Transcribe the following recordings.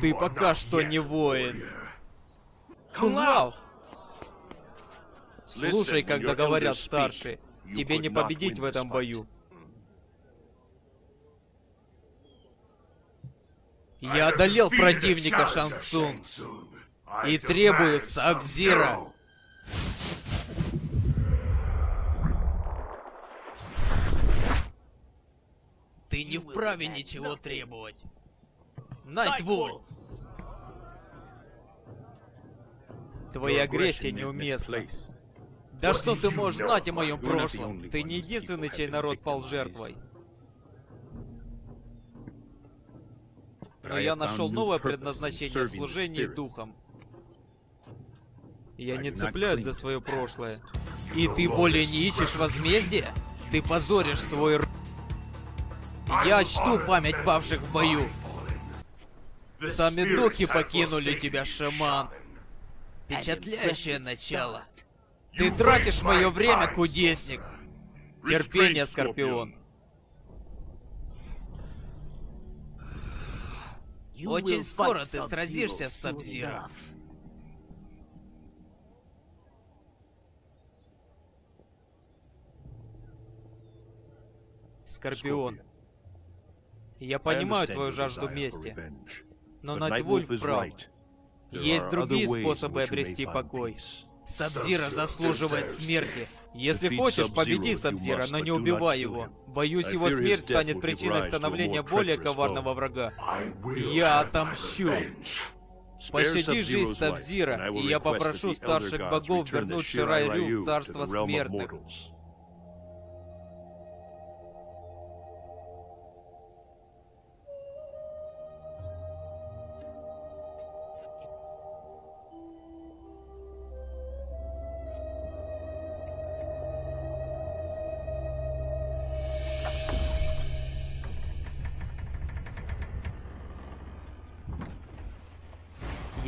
Ты пока что не воин. Кунлау! Слушай, когда говорят старшие, тебе не победить в этом бою. Я одолел противника Шанг Цун и требую Сабзира. Ты не вправе ничего требовать. Найтвулф! Твоя агрессия неуместна. Да что ты можешь знать о моем прошлом? Ты не единственный, чей народ пал жертвой. Но я нашел новое предназначение в служении духом. Я не цепляюсь за свое прошлое. И ты более не ищешь возмездия? Ты позоришь свой. Я чту память павших в бою. Сами духи покинули тебя, шаман. Впечатляющее начало. Ты тратишь мое время, кудесник. Терпение, Скорпион. Очень скоро ты сразишься с Сабзиром. Скорпион. Я понимаю твою жажду мести, но Найтвульф прав. Есть другие способы обрести покой. Сабзира заслуживает смерти. Если хочешь, победи Сабзира, но не убивай его. Боюсь, его смерть станет причиной становления более коварного врага. Я отомщу. Пощади жизнь Сабзира, и я попрошу старших богов вернуть Ширайрю в царство смертных.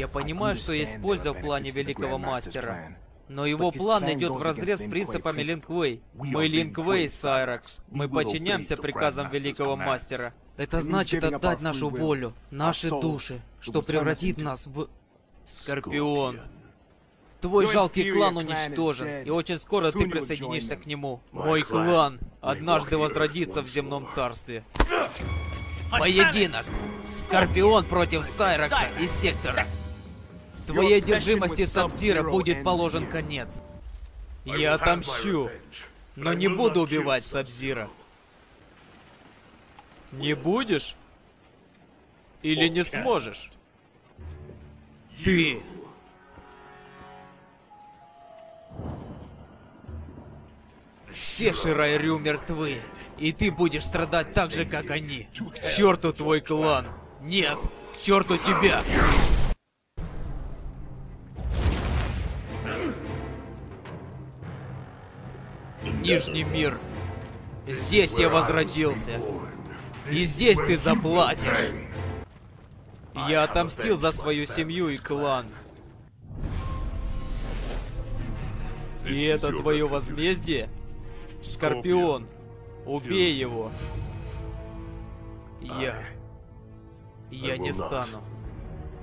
Я понимаю, что есть польза в плане Великого Мастера. Но его план идет вразрез с принципами Линквей. Мы Линквей, Сайракс. Мы подчиняемся приказам Великого Мастера. Это значит отдать нашу волю, наши души, что превратит нас в... Скорпион. Твой жалкий клан уничтожен, и очень скоро ты присоединишься к нему. Мой клан однажды возродится в земном царстве. Поединок! Скорпион против Сайракса из Сектора. Твоей одержимости Сабзира будет положен конец. Я отомщу, но не буду убивать Сабзира. Не будешь? Или не сможешь? Ты! Все Ширайрю мертвы, и ты будешь страдать так же, как они. К черту твой клан! Нет, к черту тебя! Нижний мир. Здесь я возродился. И здесь ты заплатишь. Я отомстил за свою семью и клан. И это твое возмездие? Скорпион, убей его. Я... Я не стану.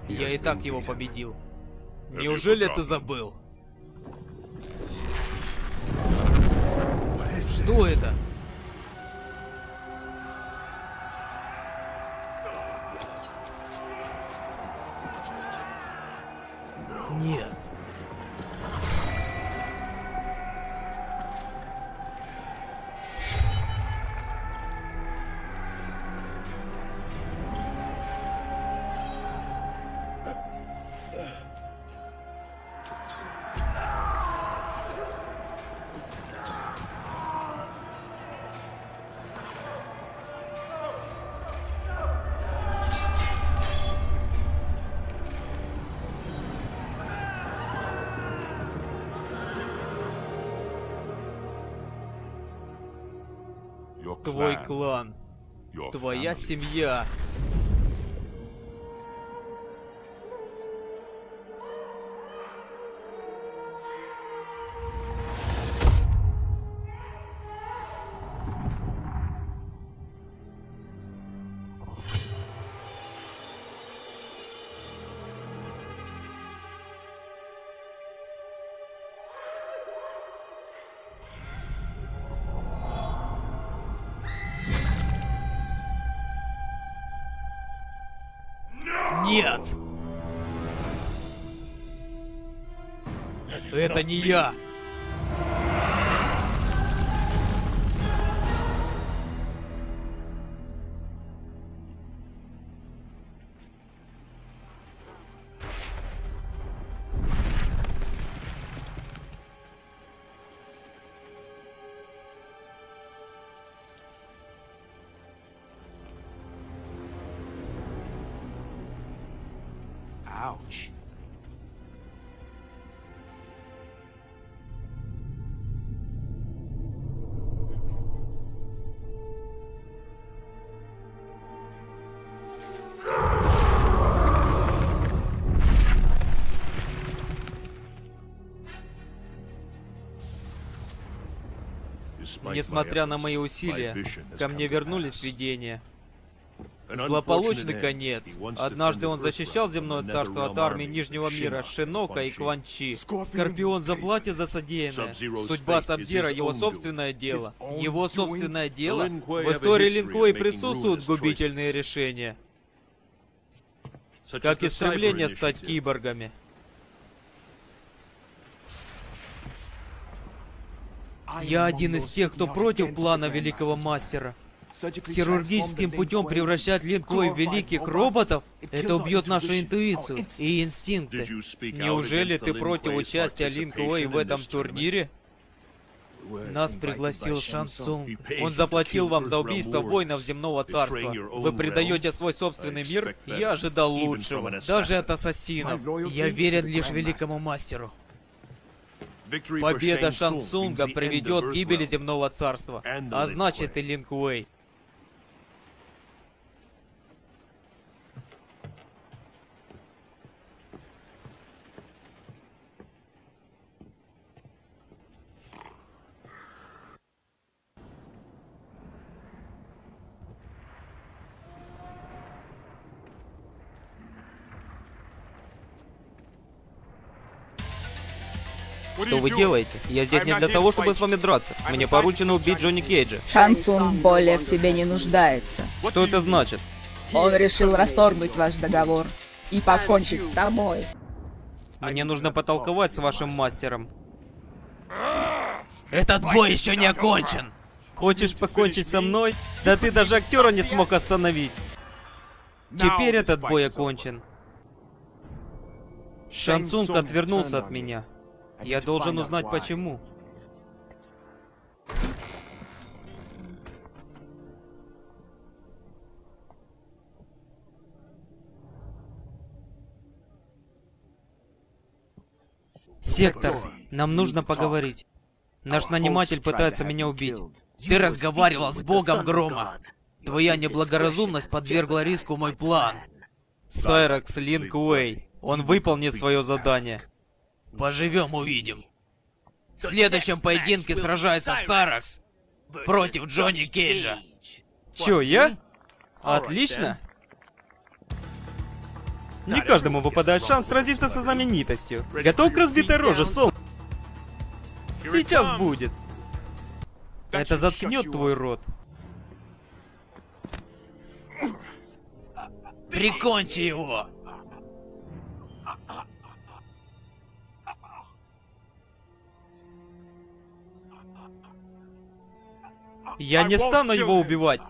Я и так его победил. Неужели ты забыл? Что это? Нет. Твой клан. Твоя семья. Это не я! Ouch. Несмотря на мои усилия, ко мне вернулись видения. Злополучный конец. Однажды он защищал земное царство от армии Нижнего мира Шинока и Кванчи. Скорпион заплатит за содеянное. Судьба Сабзира — его собственное дело. Его собственное дело? В истории Линквей присутствуют губительные решения. Как и стремление стать киборгами. Я один из тех, кто против плана Великого Мастера. Хирургическим путем превращать Линквей в великих роботов? Это убьет нашу интуицию и инстинкты. Неужели ты против участия Линквей в этом турнире? Нас пригласил Шансунг. Он заплатил вам за убийство воинов земного царства. Вы предаете свой собственный мир? Я ожидал лучшего. Даже от ассасинов. Я верен лишь великому мастеру. Победа Шансунга приведет к гибели земного царства, а значит и Линквей. Что вы делаете? Я здесь не для того, чтобы с вами драться. Мне поручено убить Джонни Кейджа. Шансун более в себе не нуждается. Что это значит? Он решил расторгнуть ваш договор и покончить с тобой. Мне нужно потолковать с вашим мастером. Этот бой еще не окончен. Хочешь покончить со мной? Да ты даже актера не смог остановить. Теперь этот бой окончен. Шансунг отвернулся от меня. Я должен узнать почему. Сектор, нам нужно поговорить. Наш наниматель пытается меня убить. Ты разговаривал с богом грома. Твоя неблагоразумность подвергла риску мой план. Сайракс Линк Уэй. Он выполнит свое задание. Поживем, увидим. В следующем поединке сражается Саракс против Джонни Кейджа. Чё, я? Отлично. Не каждому выпадает шанс сразиться со знаменитостью. Готов к разбитой роже, Сол? Сейчас будет. Это заткнет твой рот. Прикончи его! Я не стану его убивать.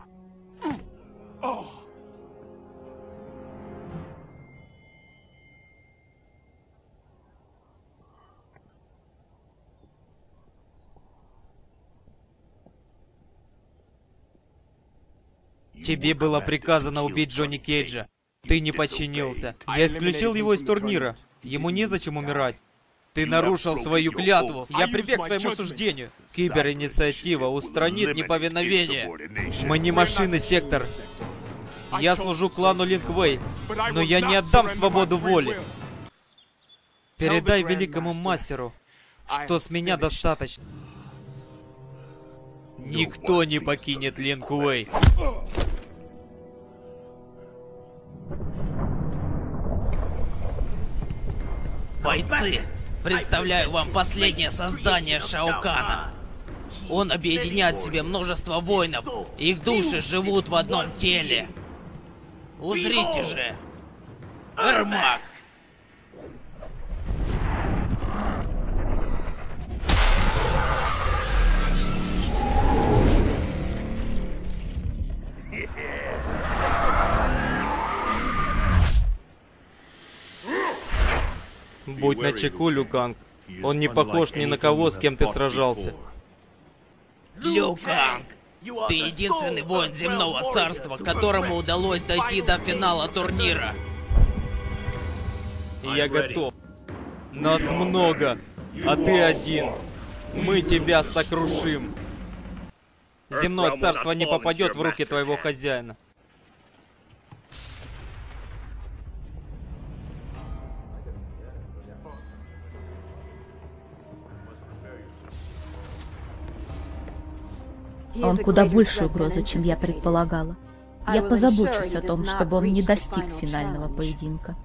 Тебе было приказано убить Джонни Кейджа. Ты не подчинился. Я исключил его из турнира. Ему незачем умирать. Ты нарушил свою клятву. Я прибег к своему суждению. Киберинициатива устранит неповиновение. Мы не машины, Сектор. Я служу клану Линквей, но я не отдам свободу воли. Передай великому мастеру, что с меня достаточно. Никто не покинет Линквей. Бойцы, представляю вам последнее создание Шаукана. Он объединяет в себе множество воинов. Их души живут в одном теле. Узрите же. Эрмак! Будь начеку, Люканг. Он не похож ни на кого, с кем ты сражался. Люканг, ты единственный воин земного царства, которому удалось дойти до финала турнира. Я готов. Нас много, а ты один. Мы тебя сокрушим. Земное царство не попадет в руки твоего хозяина. Он куда больше угроза, чем я предполагала. Я позабочусь о том, чтобы он не достиг финального поединка.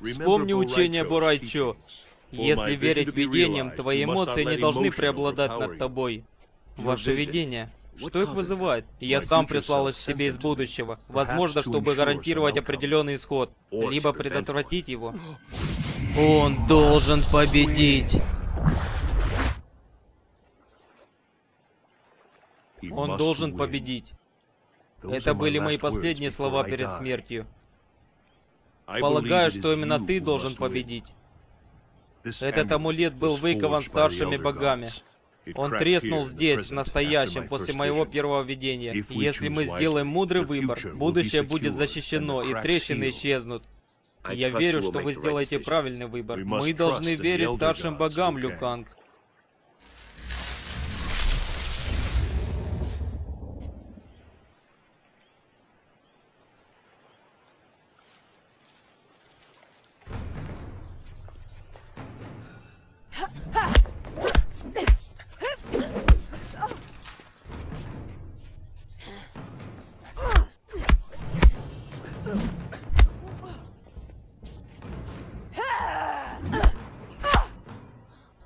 Вспомни учение Бурайчо. Если верить видениям, твои эмоции не должны преобладать над тобой. Ваши видения. Что их вызывает? Я сам прислал их себе из будущего. Возможно, чтобы гарантировать определенный исход. Либо предотвратить его. Он должен победить. Он должен победить. Это были мои последние слова перед смертью. Полагаю, что именно ты должен победить. Этот амулет был выкован старшими богами. Он треснул здесь, в настоящем, после моего первого видения. Если мы сделаем мудрый выбор, будущее будет защищено, и трещины исчезнут. Я верю, что вы сделаете правильный выбор. Мы должны верить старшим богам, Люканг.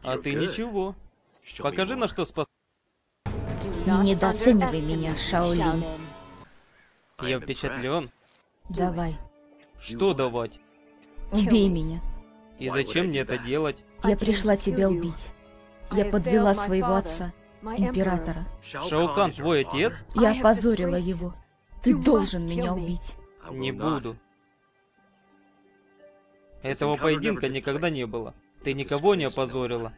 А ты ничего. Покажи, на что способен. Не недооценивай меня, Шаолинь. Я впечатлен. Давай, Что давать? убей меня. И зачем мне это делать? Я пришла тебя убить. Я подвела своего отца, императора. Шаукан твой отец? Я опозорила его. Ты должен меня убить. Не буду. Этого поединка никогда не было. Ты никого не опозорила.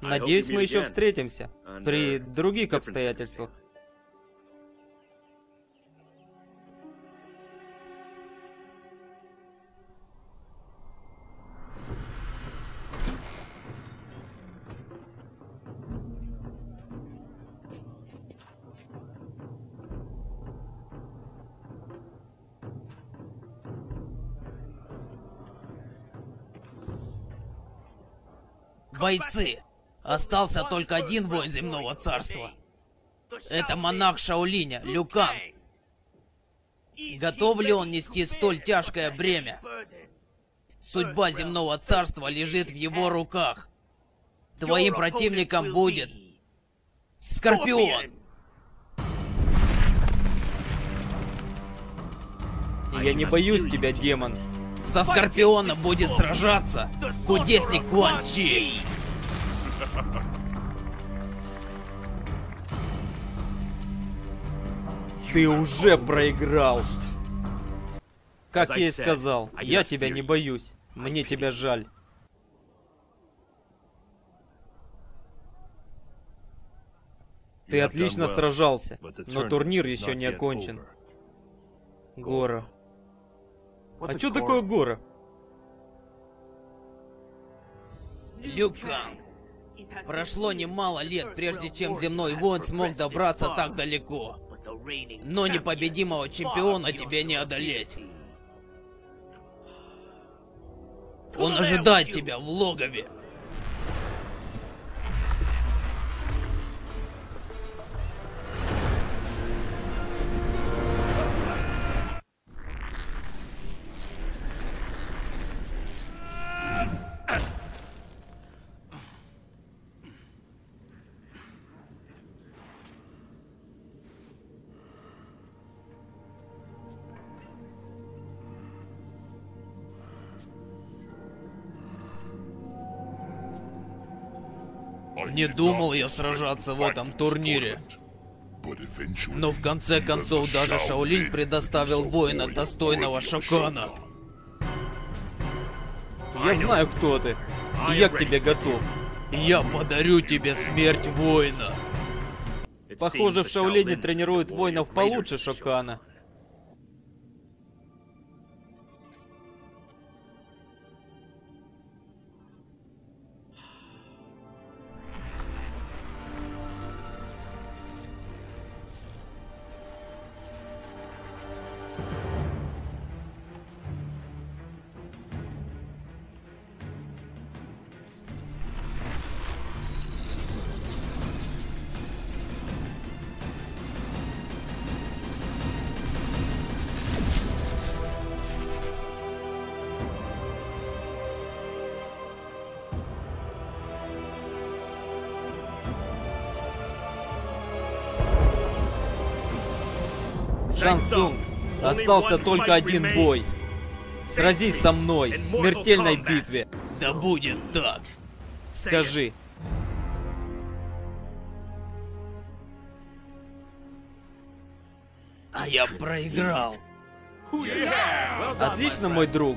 Надеюсь, мы еще встретимся. При других обстоятельствах. Бойцы, остался только один воин земного царства. Это монах Шаолиня, Люкан. Готов ли он нести столь тяжкое бремя? Судьба земного царства лежит в его руках. Твоим противником будет Скорпион. Я не боюсь тебя, демон. Со Скорпионом будет сражаться кудесник Куан Чи. Ты уже проиграл. Как я и сказал, я тебя не боюсь. Мне тебя жаль. Ты отлично сражался, но турнир еще не окончен. Гора. А что такое Гора? Люкан, прошло немало лет, прежде чем земной воин смог добраться так далеко. Но непобедимого чемпиона тебе не одолеть. Он ожидает тебя в логове. Не думал я сражаться в этом турнире. Но в конце концов даже Шаолинь предоставил воина достойного Шокана. Я знаю, кто ты. Я к тебе готов. Я подарю тебе смерть воина. Похоже, в Шаолине тренируют воинов получше Шокана. Шансунг, остался только один бой. Сразись со мной в смертельной битве. Да будет так. Скажи, А я проиграл. отлично, мой друг.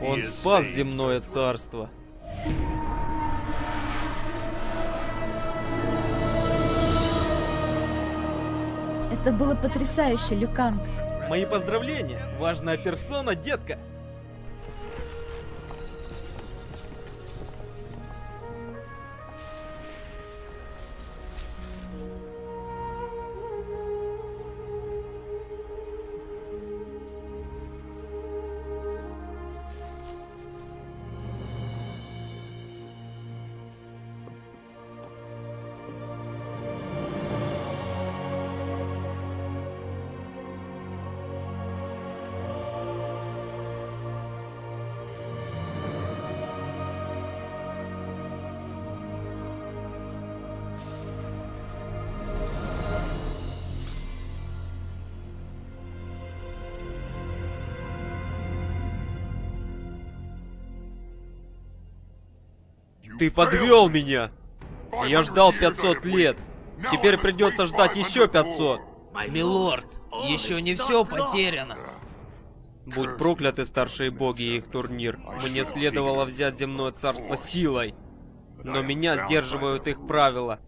Он спас земное царство. Это было потрясающе, Люкан. Мои поздравления, важная персона, детка. Ты подвел меня. Я ждал 500 лет. Теперь придется ждать еще 500. Милорд, еще не все потеряно. Будь прокляты старшие боги и их турнир. Мне следовало взять земное царство силой. Но меня сдерживают их правила.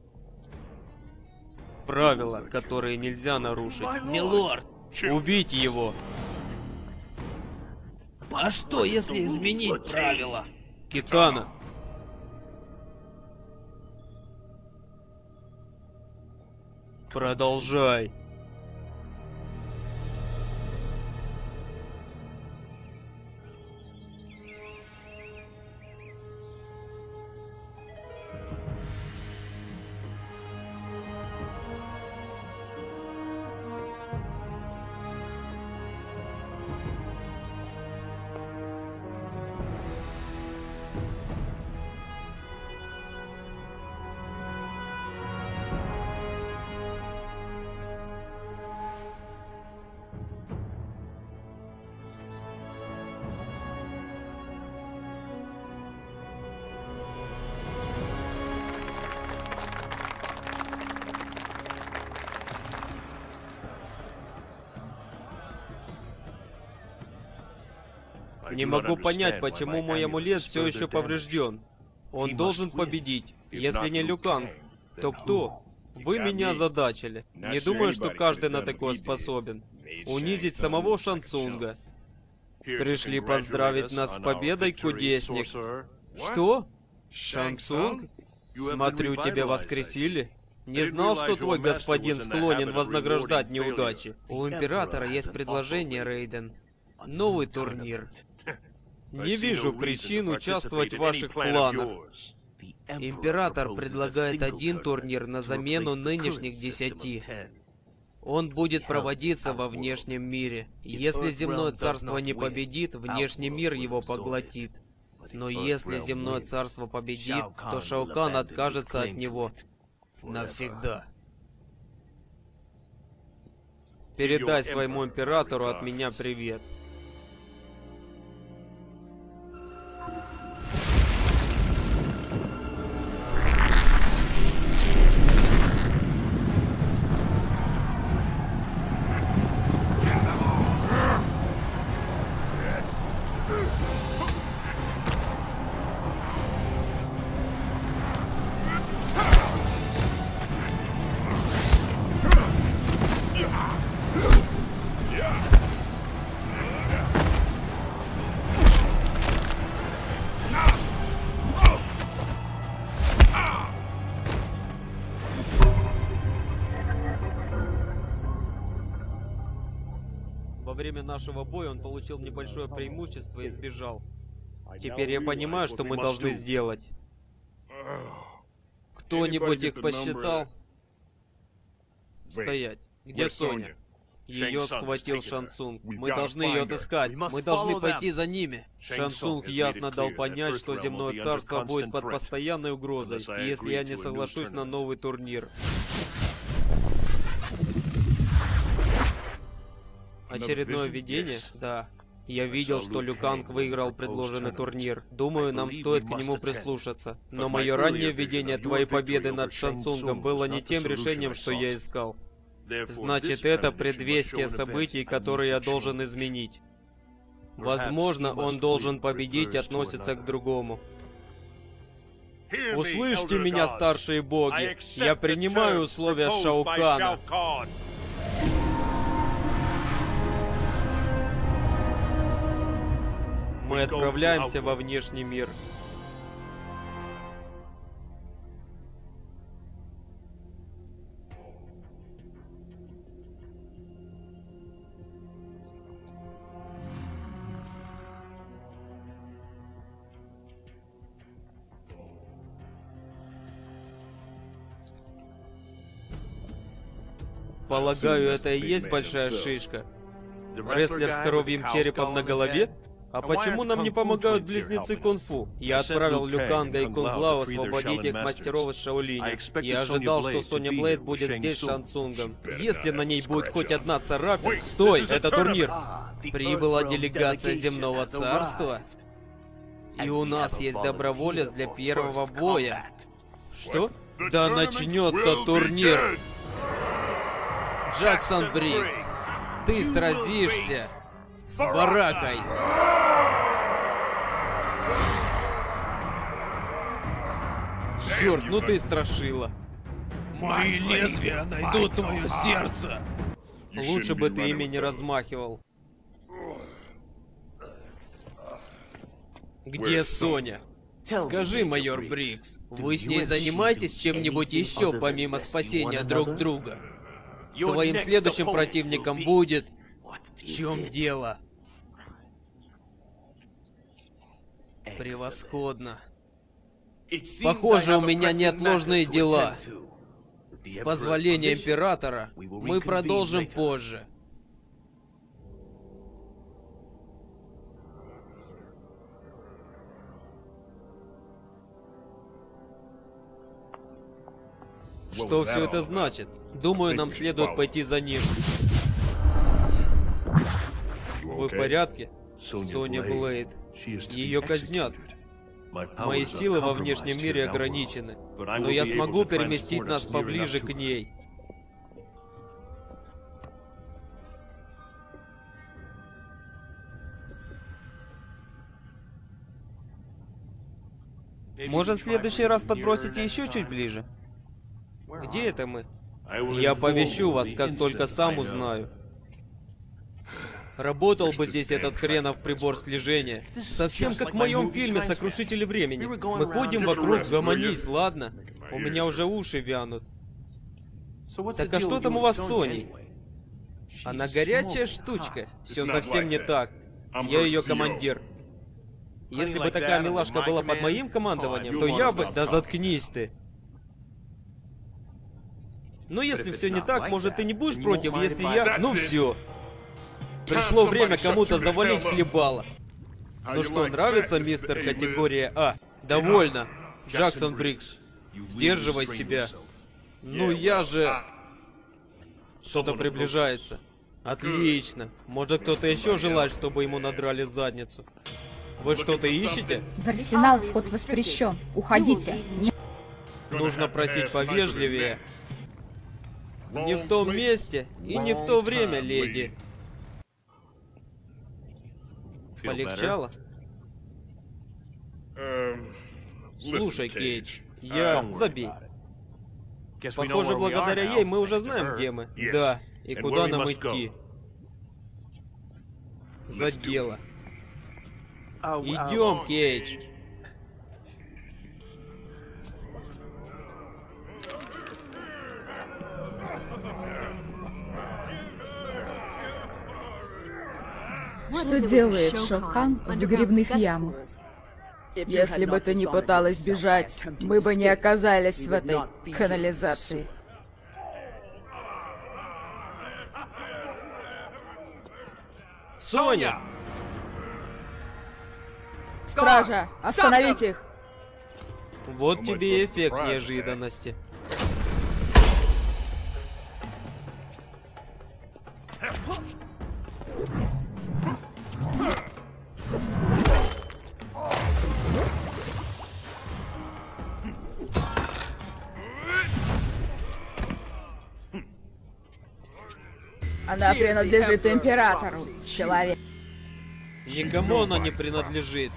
Правила, которые нельзя нарушить. Милорд, Убить его. а что если изменить правила? Китана. Продолжай. Не могу понять, почему мой амулет все еще поврежден. Он должен победить. Если не Люканг, то кто? Вы меня озадачили. Не думаю, что каждый на такое способен. Унизить самого Шансунга. Пришли поздравить нас с победой, кудесник. Что? Шансунг? Смотрю, тебя воскресили. Не знал, что твой господин склонен вознаграждать неудачи. У Императора есть предложение, Рейден. Новый турнир. Не вижу причин участвовать в ваших планах. Император предлагает один турнир на замену нынешних десяти. Он будет проводиться во внешнем мире. Если земное царство не победит, внешний мир его поглотит. Но если земное царство победит, то Шаукан откажется от него навсегда. Передай своему императору от меня привет. Время нашего боя он получил небольшое преимущество и сбежал. Теперь я понимаю, что мы должны сделать. Кто-нибудь их посчитал? Стоять. Где Соня? Ее схватил Шансунг. Мы должны ее отыскать. Мы должны пойти за ними. Шансунг ясно дал понять, что земное царство будет под постоянной угрозой, если я не соглашусь на новый турнир. Очередное видение? Да. Я видел, что Люканг выиграл предложенный турнир. Думаю, нам стоит к нему прислушаться. Но мое раннее видение твоей победы над Шансунгом было не тем решением, что я искал. Значит, это предвестие событий, которые я должен изменить. Возможно, он должен победить и относится к другому. Услышьте меня, старшие боги. Я принимаю условия Шаукана. Мы отправляемся во внешний мир. Полагаю, это и есть большая шишка. Рестлер с коровьим черепом на голове? А почему нам не помогают близнецы кунг-фу? Я отправил Люканга и Кунглау освободить их мастеров из Шаолиня. Я ожидал, что Соня Блейд будет здесь с Шансунгом. Если на ней будет хоть одна царапина... Стой, это турнир! Прибыла делегация Земного Царства. И у нас есть доброволец для первого боя. Что? Да начнется турнир! Джексон Брикс, ты сразишься с баракой. Черт, ну ты страшила. Мои лезвия найдут твое сердце. Лучше бы ты ими не размахивал. Где Соня? Скажи, майор Брикс, вы с ней занимаетесь чем-нибудь еще, помимо спасения друг друга? Твоим следующим противником будет... В чем дело? Превосходно. Похоже, у меня неотложные дела. С позволения Императора, мы продолжим позже. Что все это значит? Думаю, нам следует пойти за ним. Вы в порядке? Соня Блейд. Ее казнят. Мои силы во внешнем мире ограничены, но я смогу переместить нас поближе к ней. Может, в следующий раз подбросите еще чуть ближе? Где это мы? Я оповещу вас, как только сам узнаю. Работал бы здесь этот хренов прибор слежения. Совсем как в моем фильме «Сокрушители времени». Мы ходим вокруг, гомонись, ладно? У меня уже уши вянут. Так а что там у вас с Соней? Она горячая штучка. Все совсем не так. Я ее командир. Если бы такая милашка была под моим командованием, то я бы... Да заткнись ты. Ну, если все не так, может, ты не будешь против, если я... Ну все. Пришло время кому-то завалить хлебало. Ну что, нравится мистер категория А? Довольно. Джексон Брикс, сдерживай себя. Ну я же... Что-то приближается. Отлично. Может кто-то еще желает, чтобы ему надрали задницу? Вы что-то ищете? В арсенал вход воспрещен. Уходите. Не... Нужно просить повежливее. Не в том месте и не в то время, леди. Полегчало? Слушай, Кейдж, я... Забей. Похоже, благодаря ей мы уже знаем, где мы. Да, и куда нам идти. За дело. Идем, Кейдж. Что делает Шохан в грибных ямах? Если бы ты не пыталась бежать, мы бы не оказались в этой канализации. Соня! Стража, остановить их! Вот тебе и эффект неожиданности. Она принадлежит императору, человек. Никому она не принадлежит.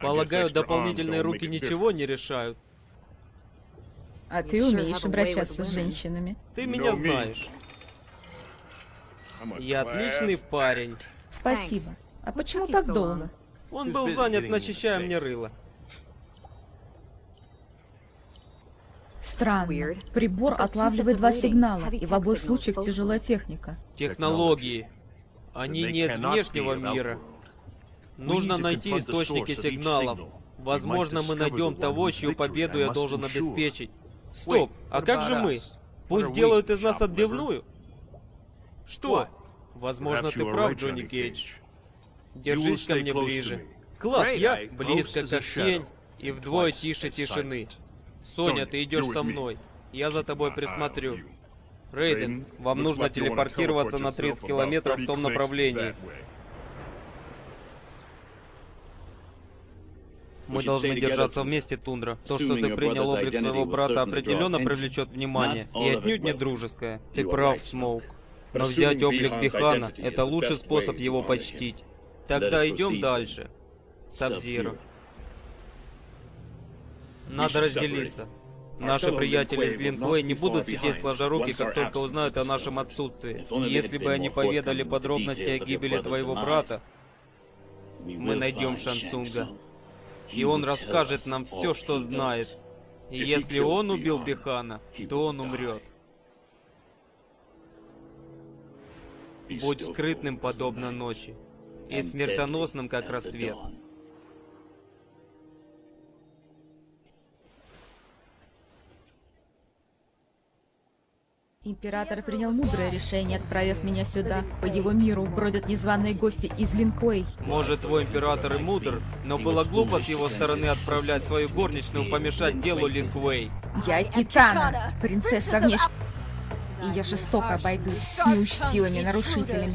Полагаю, дополнительные руки ничего не решают. А ты умеешь обращаться с женщинами. Ты меня знаешь. Я отличный парень. Спасибо. А почему так долго? Он был занят, начищая мне рыло. Странно. Прибор отлавливает два сигнала, и в обоих случаях тяжелая техника. Технологии. Они не из внешнего мира. Нужно найти источники сигналов. Возможно, мы найдем того, чью победу я должен обеспечить. Стоп, а как же мы? Пусть делают из нас отбивную? Что? Возможно, ты прав, Джонни Кейдж. Держись ко мне ближе. Класс, я близко, как тень, и вдвое тише тишины. Соня, ты идешь со мной. Я за тобой присмотрю. Рейден, вам нужно телепортироваться на 30 километров в том направлении. Мы должны держаться вместе, Тундра. То, что ты принял облик своего брата, определенно привлечет внимание. И отнюдь не дружеское. Ты прав, Смоук. Но взять облик Бихана — это лучший способ его почтить. Тогда идем дальше. Сабзиру. Надо разделиться. Наши приятели из Линквей не будут сидеть сложа руки, как только узнают о нашем отсутствии. И если бы они поведали подробности о гибели твоего брата, мы найдем Шансунга. И он расскажет нам все, что знает. И если он убил Бихана, то он умрет. Будь скрытным, подобно ночи, и смертоносным, как рассвет. Император принял мудрое решение, отправив меня сюда. По его миру бродят незваные гости из Линквей. Может, твой император и мудр, но было глупо с его стороны отправлять свою горничную помешать делу Линквей. Я Китана, принцесса внеш... И я жестоко обойдусь с неучтивыми нарушителями.